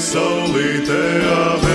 saulītē, amen.